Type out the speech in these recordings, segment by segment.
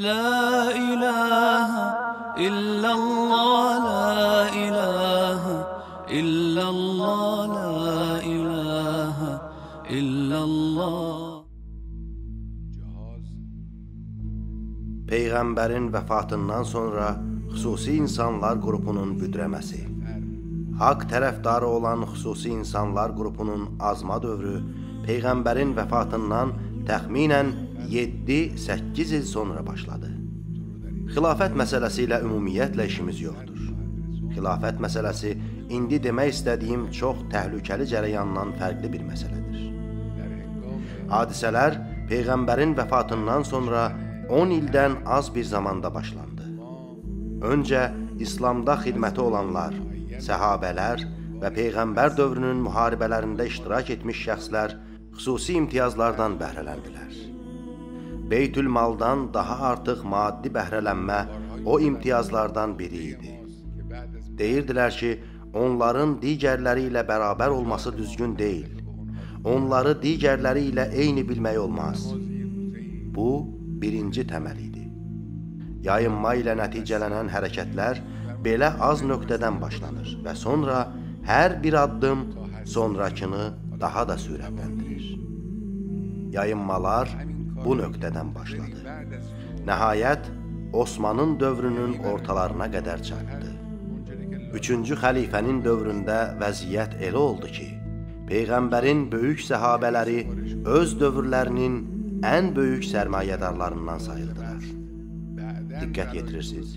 لا إله إلا الله لا إله إلا الله لا إله إلا الله Peyğəmbərin vəfatından sonra xüsusi insanlar qrupunun büdrəməsi. Haqq tərəfdarı olan xüsusi insanlar qrupunun azma dövrü Peyğəmbərin vəfatından təxminən 7-8 il sonra başladı. Xilafət məsələsi ilə ümumiyyətlə işimiz yoxdur. Xilafət məsələsi indi demək istədiyim çox təhlükəli cərəyandan fərqli bir məsələdir. Hadisələr Peyğəmbərin vəfatından sonra 10 ildən az bir zamanda başlandı. Öncə İslamda xidməti olanlar, səhabələr və Peyğəmbər dövrünün müharibələrində iştirak etmiş şəxslər xüsusi imtiyazlardan bəhrələndilər. Beytül maldan daha artıq maddi bəhrələnmə o imtiyazlardan biri idi. Deyirdilər ki, onların digərləri ilə bərabər olması düzgün deyil. Onları digərləri ilə eyni bilmək olmaz. Bu, birinci təməl idi. Yayınma ilə nəticələnən hərəkətlər belə az nöqtədən başlanır və sonra hər bir addım sonrakını daha da sürətləndirir. Yayınmalar bu nöqtədən başladı. Nəhayət, Osmanın dövrünün ortalarına qədər çatdı. Üçüncü xəlifənin dövründə vəziyyət elə oldu ki, Peyğəmbərin böyük səhabələri öz dövrlərinin ən böyük sərmayədarlarından sayıldılar. Diqqət yetirirsiniz.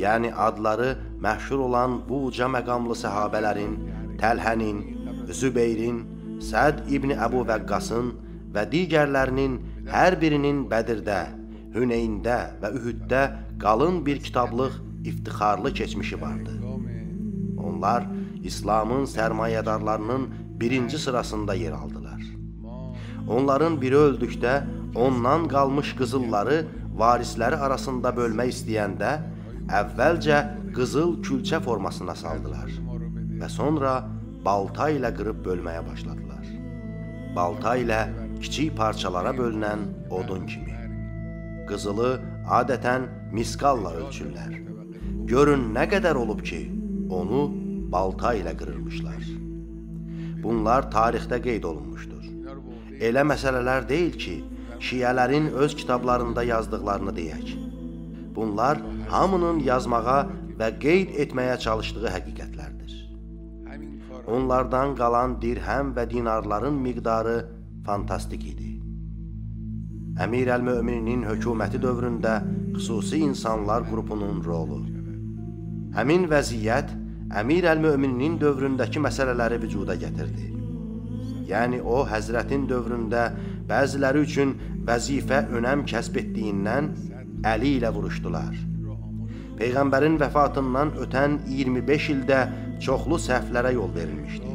Yəni adları məşhur olan bu uca məqamlı səhabələrin, Təlhənin, Zübeyrin, Səd İbni Əbu Vəqqasın və digərlərinin hər birinin Bədirdə, Hüneyndə və Ühüddə qalın bir kitablıq iftixarlı keçmişi vardı. Onlar İslamın sərmayədarlarının birinci sırasında yer aldılar. Onların biri öldükdə ondan qalmış qızılları varisləri arasında bölmək istəyəndə əvvəlcə qızıl külçə formasına saldılar və sonra balta ilə qırıb bölməyə başladılar. Balta ilə kiçik parçalara bölünən odun kimi. Qızılı adətən miskalla ölçürlər. Görün nə qədər olub ki, onu balta ilə qırırmışlar. Bunlar tarixdə qeyd olunmuşdur. Elə məsələlər deyil ki, şiyələrin öz kitablarında yazdıqlarını deyək. Bunlar hamının yazmağa və qeyd etməyə çalışdığı həqiqətlərdir. Onlardan qalan dirhəm və dinarların miqdarı fantastik idi. Əmir əl-Mömininin hökuməti dövründə xüsusi insanlar qrupunun rolu. Həmin vəziyyət Əmir əl-Mömininin dövründəki məsələləri vücuda gətirdi. Yəni o, Həzrətin dövründə bəziləri üçün vəzifə önəm kəsb etdiyindən əli ilə vuruşdular. Peyğəmbərin vəfatından ötən 25 ildə çoxlu səhvlərə yol verilmişdi.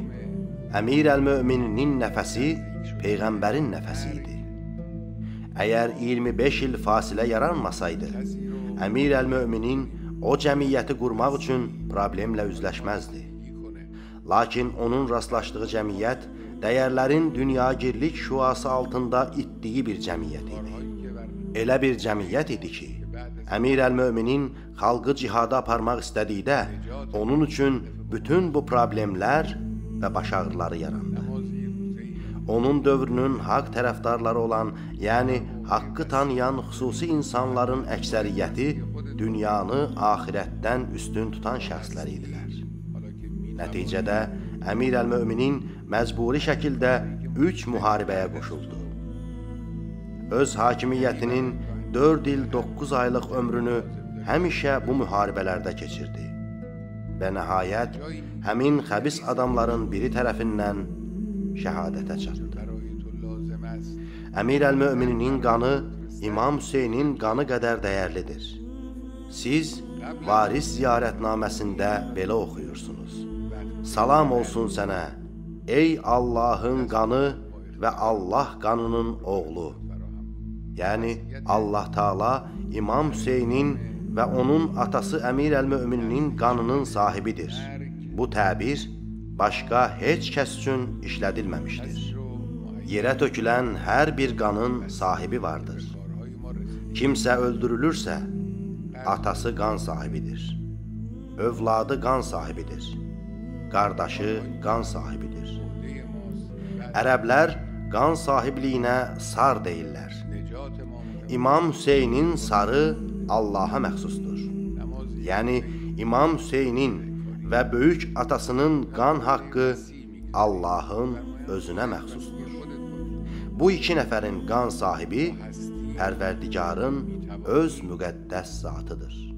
Əmir əl-Mömininin nəfəsi Peyğəmbərin nəfəsi idi. Əgər 25 il fasilə yaranmasaydı, Əmir əl-Möminin o cəmiyyəti qurmaq üçün problemlə üzləşməzdi. Lakin onun rastlaşdığı cəmiyyət dəyərlərin dünyagirlik şüası altında itdiyi bir cəmiyyət idi. Elə bir cəmiyyət idi ki, Əmir əl-Möminin xalqı cihada aparmaq istədikdə, onun üçün bütün bu problemlər və baş ağrıları yarandı. Onun dövrünün haqq tərəfdarları olan, yəni haqqı tanıyan xüsusi insanların əksəriyyəti dünyanı axirətdən üstün tutan şəxslər idilər. Nəticədə Əmir əl-Möminin məcburi şəkildə üç müharibəyə qoşuldu. Öz hakimiyyətinin 4 il 9 aylıq ömrünü həmişə bu müharibələrdə keçirdi. Və nəhayət həmin xəbis adamların biri tərəfindən şəhadətə çatdı. Əmir əl-Mömininin qanı İmam Hüseynin qanı qədər dəyərlidir. Siz varis ziyarətnaməsində belə oxuyursunuz. Salam olsun sənə, ey Allahın qanı və Allah qanının oğlu. Yəni Allah Taala İmam Hüseynin və onun atası Əmir əl-Mömininin qanının sahibidir. Bu təbir başqa heç kəs üçün işlədilməmişdir. Yerə tökülən hər bir qanın sahibi vardır. Kimsə öldürülürsə, atası qan sahibidir. Övladı qan sahibidir. Qardaşı qan sahibidir. Ərəblər qan sahibliyinə sar deyirlər. İmam Hüseynin sarı Allaha məxsusdur. Yəni İmam Hüseynin və böyük atasının qan haqqı Allahın özünə məxsusdur. Bu iki nəfərin qan sahibi Pərverdigarın öz müqəddəs zatıdır.